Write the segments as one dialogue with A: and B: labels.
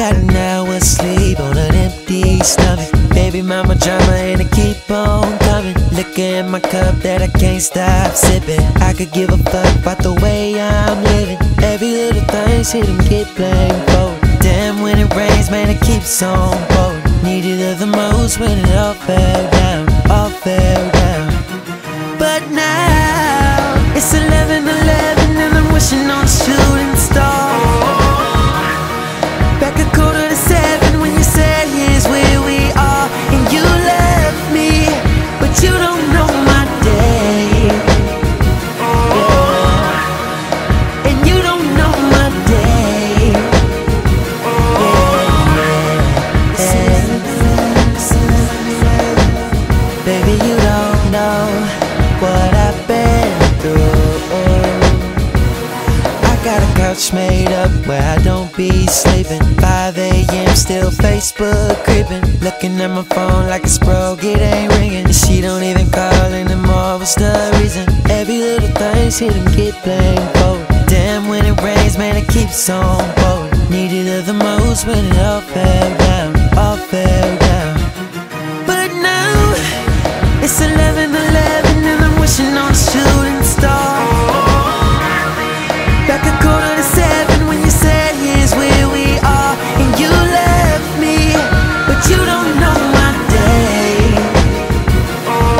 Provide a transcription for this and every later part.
A: got an hour sleep on an empty stomach. Baby mama drama and it keep on coming. Liquor in my cup that I can't stop sipping. I could give a fuck about the way I'm living. Every little thing see them get blamed for. Damn, when it rains, man, it keeps on pouring. Needed her the most when it all fell down. Baby, you don't know what I've been through. I got a couch made up where I don't be sleeping. 5 a.m. still Facebook creeping. Looking at my phone like it's broke, it ain't ringing. She don't even call anymore. What's the reason? Every little thing, see them get blamed for. Damn, when it rains, man, it keeps on pouring. Needed it the most when it all fell down, 11 and on a shooting star. Back a quarter to seven when you said here's where we are, and you left me, but you don't know my day.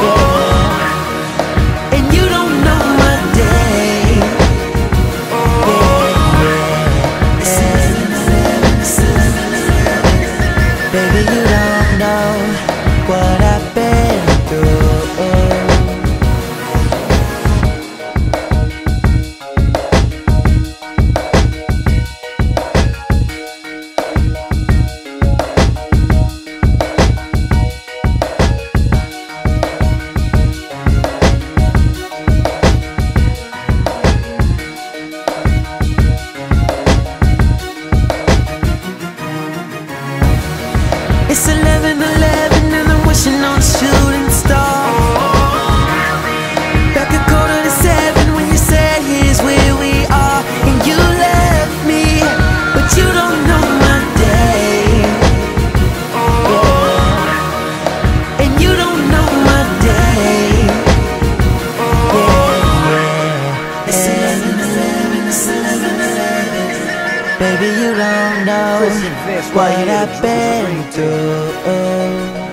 A: Yeah. And you don't know my day. Yeah. Baby, you don't know what I've Baby, you don't know Chris and Vince, what I've been through.